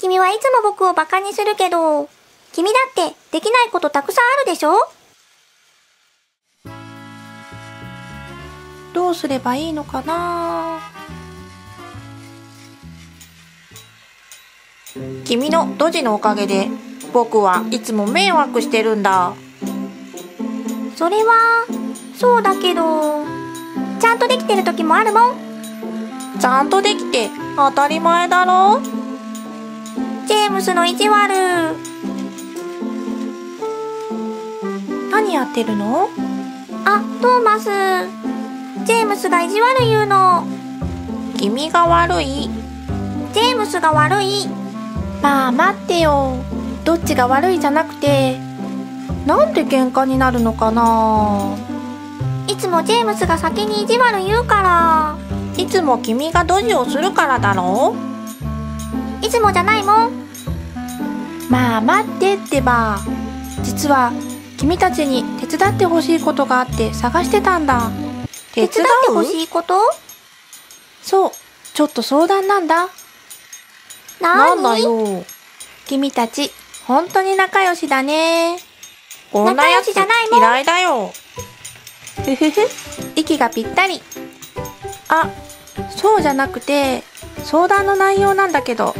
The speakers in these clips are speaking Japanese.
君はいつも僕をバカにするけど、君だってできないことたくさんあるでしょ？どうすればいいのかな？君のドジのおかげで僕はいつも迷惑してるんだ。それは、そうだけど、ちゃんとできてる時もあるもん。ちゃんとできて当たり前だろジェームスの意地悪。何やってるの？あ、トーマス。ジェームスが意地悪言うの。君が悪いジェームスが悪い。まあ待ってよどっちが悪いじゃなくてなんで喧嘩になるのかな？いつもジェームスが先に意地悪言うかいつも君がドジをするからだろら。いつもじゃないもん。まあ待ってってば。実は君たちに手伝ってほしいことがあって探してたんだ。手手伝ってほしいことそうちょっと相談なんだ。ななんだよ。君たち本当に仲良しだね。こんなやつ仲良しじゃないもん。嫌いだよ。ふふふ。息がぴったり。あ。そうじゃなくて相談の内容なんだけど。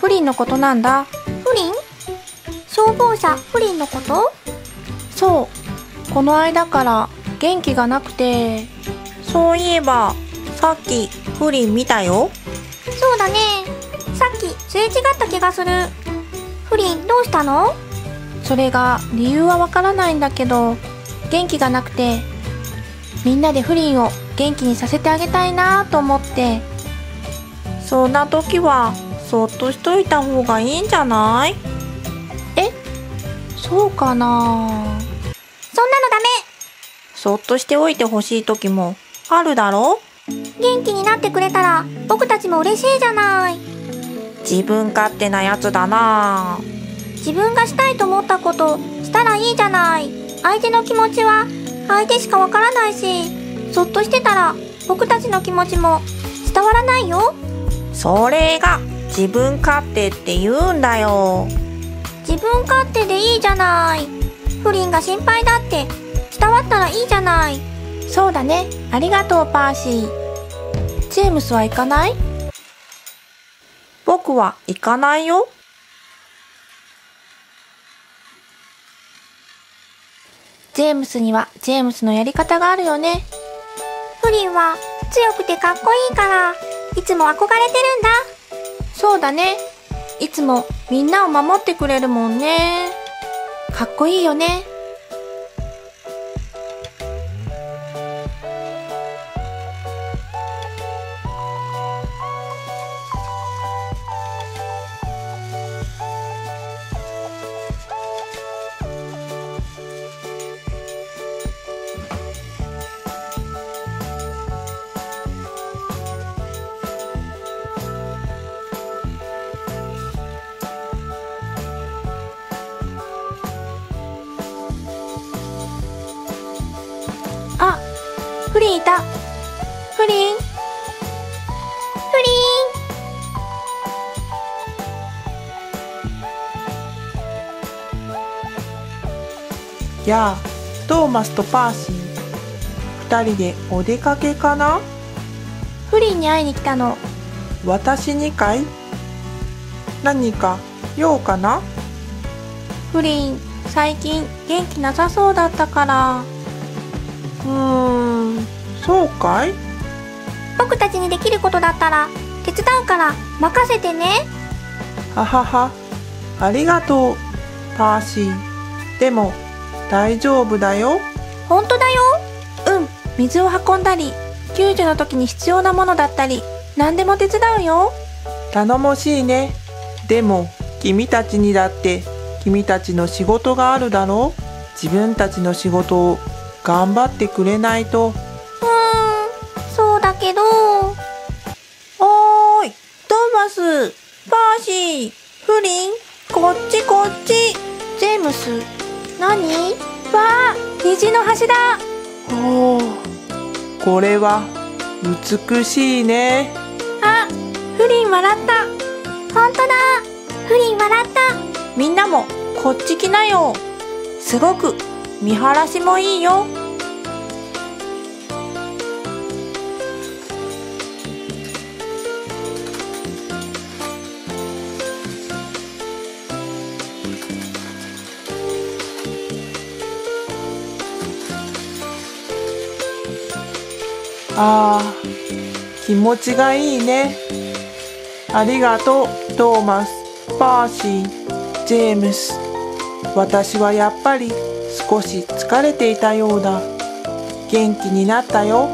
不倫のことなんだ不倫消防車不倫のこと？そう。この間から元気がなくて。そういえばさっき不倫見たよ。そうだね。さっきすれ違った気がする。不倫どうしたの？それが理由はわからないんだけど元気がなくて。みんなで不倫を元気にさせてあげたいなと思って。そんな時はそっとしといた方がいいんじゃない？え？そうかな？そんなのダメそっとしておいてほしい時もあるだろ？元気になってくれたら僕たちも嬉しいじゃない。自分勝手なやつだな自分がしたいと思ったことしたらいいじゃない。相手の気持ちは相手しかわからないし、そっとしてたら僕たちの気持ちも伝わらないよ。それが自分勝手って言うんだよ。自分勝手でいいじゃない。不倫が心配だって。伝わったらいいじゃない。そうだね。ありがとうパーシー。ジェームスは行かない？僕は行かないよ。ジェームスにはジェームスのやり方があるよね。不倫は強くてかっこいいから、いつも憧れてるんだ。そうだね。いつもみんなを守ってくれるもんね。かっこいいよね。プリンいた。プリン。不やあトーマスとパーシー。二人でお出かけかな？プリンに会いに来たの。私にかい？何か用かな？プリン最近元気なさそうだったからうーんそうかい？倫僕たちにできることだったら手伝うから任せてね。ははは。ありがとうパーシー。でも大丈夫だよ。ほんとだよ。うん。水を運んだり救助の時に必要なものだったり何でも手伝うよ。頼もしいね。でも君たちにだって君たちの仕事があるだろう。自分たちの仕事を頑張ってくれないと。うーん、そうだけど、おーいトーマスパーシープリンこっちこっち。ジェームス何？わあ虹の橋だおおこれは美しいね。あプリン笑った。ほんとだ。みんなもこっち来なよ。すごく見晴らしもいいよ。ああ、気持ちがいいね。ありがとう、トーマス、パーシー、ジェームス。私はやっぱり少し疲れていたようだ。元気になったよ。